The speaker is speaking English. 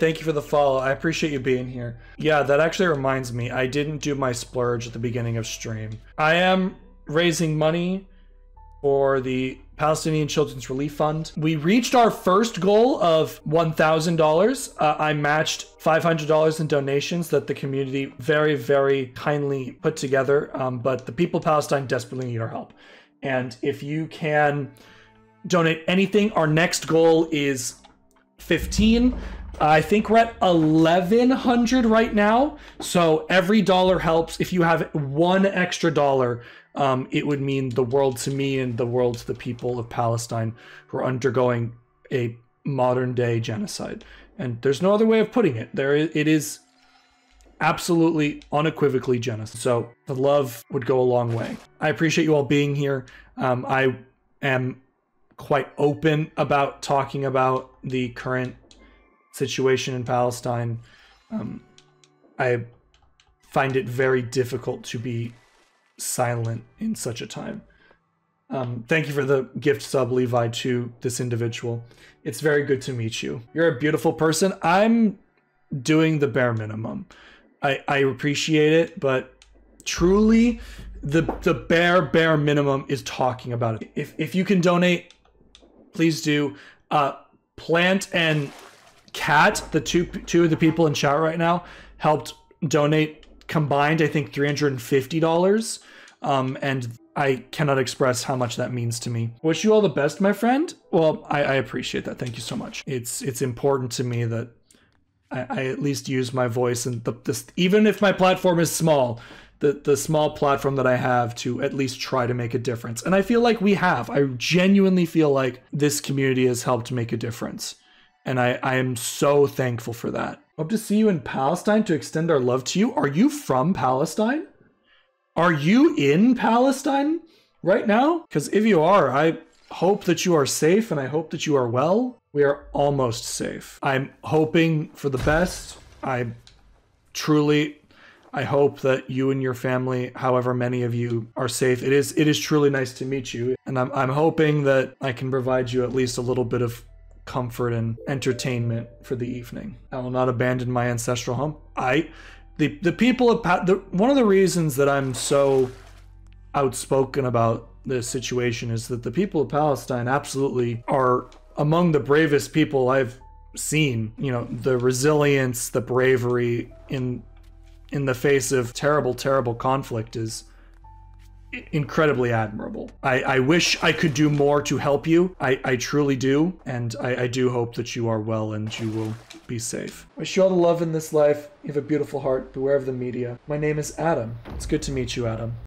Thank you for the follow. I appreciate you being here. Yeah, that actually reminds me. I didn't do my splurge at the beginning of stream. I am raising money for the Palestinian Children's Relief Fund. We reached our first goal of $1,000. Uh, I matched $500 in donations that the community very, very kindly put together. Um, but the people of Palestine desperately need our help. And if you can donate anything, our next goal is 15. I think we're at 1100 right now. So every dollar helps. If you have one extra dollar, um, it would mean the world to me and the world to the people of Palestine who are undergoing a modern day genocide. And there's no other way of putting it. There, it is absolutely unequivocally genocide. So the love would go a long way. I appreciate you all being here. Um, I am quite open about talking about the current situation in Palestine. Um, I find it very difficult to be silent in such a time. Um, thank you for the gift sub, Levi, to this individual. It's very good to meet you. You're a beautiful person. I'm doing the bare minimum. I, I appreciate it, but truly, the the bare bare minimum is talking about it. If if you can donate, please do. Uh, Plant and Cat, the two two of the people in chat right now, helped donate combined. I think three hundred and fifty dollars. Um, and I cannot express how much that means to me. Wish you all the best, my friend. Well, I, I appreciate that. Thank you so much. It's it's important to me that I, I at least use my voice and the, this, even if my platform is small, the the small platform that I have to at least try to make a difference. And I feel like we have. I genuinely feel like this community has helped make a difference. And I, I am so thankful for that. Hope to see you in Palestine to extend our love to you. Are you from Palestine? Are you in Palestine right now? Because if you are, I hope that you are safe and I hope that you are well. We are almost safe. I'm hoping for the best. I truly I hope that you and your family, however many of you, are safe. It is it is truly nice to meet you, and I'm I'm hoping that I can provide you at least a little bit of comfort and entertainment for the evening. I will not abandon my ancestral home. I, the the people of pa- the one of the reasons that I'm so outspoken about this situation is that the people of Palestine absolutely are among the bravest people I've seen. You know, the resilience, the bravery in in the face of terrible, terrible conflict is incredibly admirable. I, I wish I could do more to help you. I, I truly do. And I, I do hope that you are well and you will be safe. Wish you all the love in this life. You have a beautiful heart. Beware of the media. My name is Adam. It's good to meet you, Adam.